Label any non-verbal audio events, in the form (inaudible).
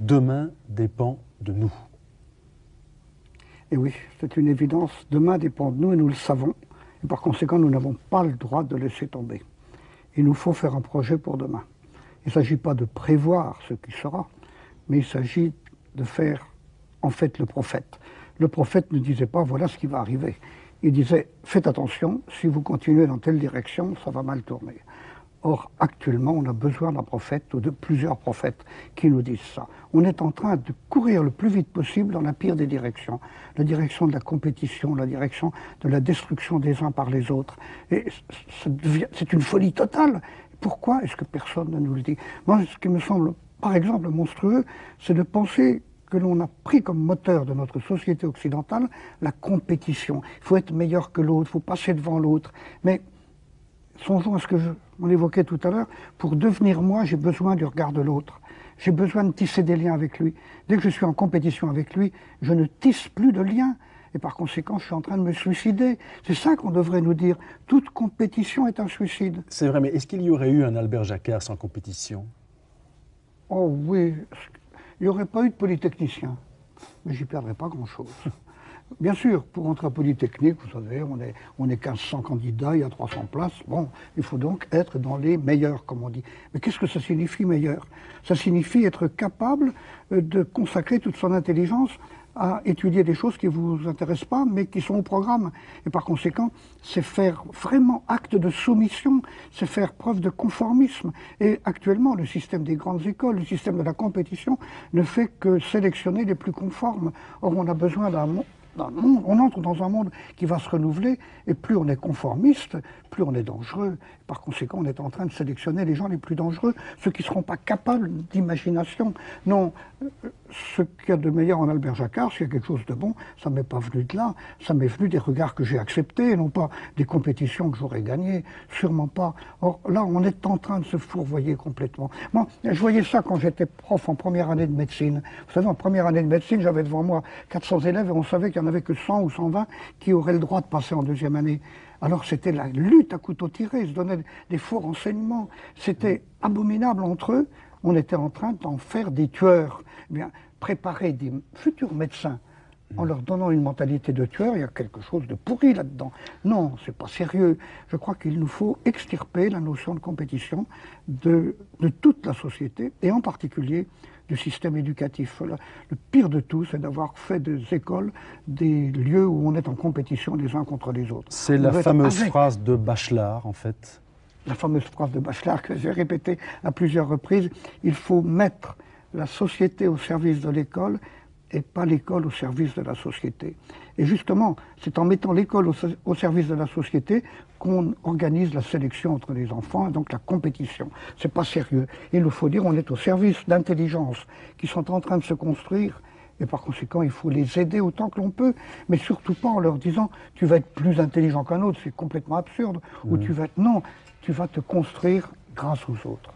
Demain dépend de nous. Et oui, c'est une évidence. Demain dépend de nous et nous le savons. Et par conséquent, nous n'avons pas le droit de laisser tomber. Il nous faut faire un projet pour demain. Il ne s'agit pas de prévoir ce qui sera, mais il s'agit de faire en fait le prophète. Le prophète ne disait pas voilà ce qui va arriver. Il disait faites attention, si vous continuez dans telle direction, ça va mal tourner. Or, actuellement, on a besoin d'un prophète ou de plusieurs prophètes qui nous disent ça. On est en train de courir le plus vite possible dans la pire des directions. La direction de la compétition, la direction de la destruction des uns par les autres. Et c'est une folie totale. Pourquoi est-ce que personne ne nous le dit? Moi, ce qui me semble, par exemple, monstrueux, c'est de penser que l'on a pris comme moteur de notre société occidentale la compétition. Il faut être meilleur que l'autre, il faut passer devant l'autre. Mais songeons à ce que je, on évoquait tout à l'heure, pour devenir moi, j'ai besoin du regard de l'autre. J'ai besoin de tisser des liens avec lui. Dès que je suis en compétition avec lui, je ne tisse plus de liens. Et par conséquent, je suis en train de me suicider. C'est ça qu'on devrait nous dire. Toute compétition est un suicide. C'est vrai, mais est-ce qu'il y aurait eu un Albert Jacquard sans compétition? Oh oui, il n'y aurait pas eu de polytechnicien? Mais j'y perdrais pas grand-chose. (laughs) Bien sûr, pour entrer à Polytechnique, vous savez, on est, on est 1500 candidats, il y a 300 places. Bon, il faut donc être dans les meilleurs, comme on dit. Mais qu'est-ce que ça signifie meilleur? Ça signifie être capable euh, de consacrer toute son intelligence à étudier des choses qui ne vous intéressent pas, mais qui sont au programme. Et par conséquent, c'est faire vraiment acte de soumission, c'est faire preuve de conformisme. Et actuellement, le système des grandes écoles, le système de la compétition, ne fait que sélectionner les plus conformes. Or, on a besoin d'un on entre dans un monde qui va se renouveler, et plus on est conformiste, plus on est dangereux. Par conséquent, on est en train de sélectionner les gens les plus dangereux, ceux qui ne seront pas capables d'imagination. Non, ce qu'il y a de meilleur en Albert Jacquard, s'il y a quelque chose de bon, ça m'est pas venu de là, ça m'est venu des regards que j'ai acceptés, non pas des compétitions que j'aurais gagnées, sûrement pas. Or là, on est en train de se fourvoyer complètement. Moi, je voyais ça quand j'étais prof en première année de médecine. Vous savez, en première année de médecine, j'avais devant moi 400 élèves et on savait qu'il n'y en avait que 100 ou 120 qui auraient le droit de passer en deuxième année. Alors c'était la lutte à couteau tiré, ils se donnaient des faux renseignements. C'était abominable entre eux. On était en train d'en faire des tueurs. Eh bien, préparer des futurs médecins en leur donnant une mentalité de tueur, il y a quelque chose de pourri là-dedans. Non, c'est pas sérieux. Je crois qu'il nous faut extirper la notion de compétition de, de toute la société, et en particulier du système éducatif. Le, pire de tout, c'est d'avoir fait des écoles des lieux où on est en compétition les uns contre les autres. C'est la fameuse phrase de Bachelard, en fait. La fameuse phrase de Bachelard que j'ai répétée à plusieurs reprises. Il faut mettre la société au service de l'école et pas l'école au service de la société. Et justement, c'est en mettant l'école au, service de la société qu'on organise la sélection entre les enfants et donc la compétition. C'est pas sérieux. Il nous faut dire on est au service d'intelligences qui sont en train de se construire et par conséquent, il faut les aider autant que l'on peut, mais surtout pas en leur disant tu vas être plus intelligent qu'un autre, c'est complètement absurde, ou mmh. tu vas être non, tu vas te construire grâce aux autres.